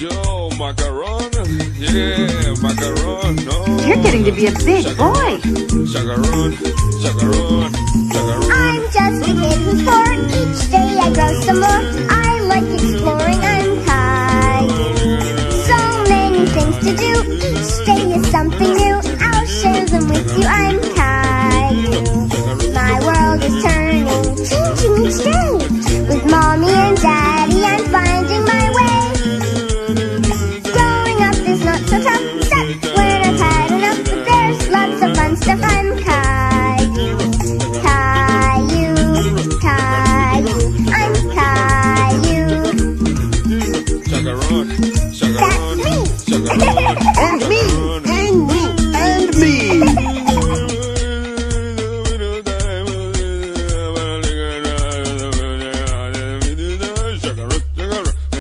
yo, macaron, yeah, macaron, no. You're getting to be a big boy. Chacaron, chacaron, chacaron. I'm just a kid who's four. Each day I grow some more. I like exploring. I'm tired. So many things to do. Each day is something new. I'll share them with you. I'm and me.